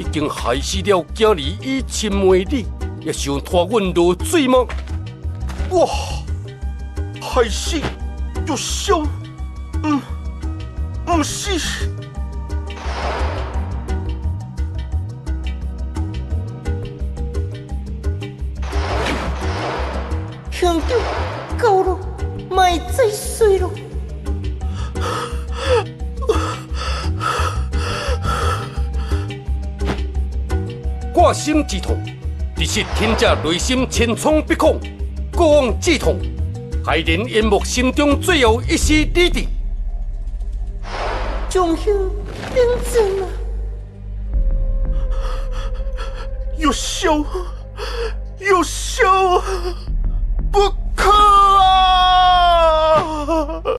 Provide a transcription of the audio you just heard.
已经害死了囝儿以亲为你，也想拖阮落水吗？哇！害死就烧，嗯，唔是。兄弟，够了，卖再挂心之痛，只是听者内心千疮百孔，过往之痛，害人淹没心中最后一丝理智。众兄，冷静啊！有笑，有笑啊！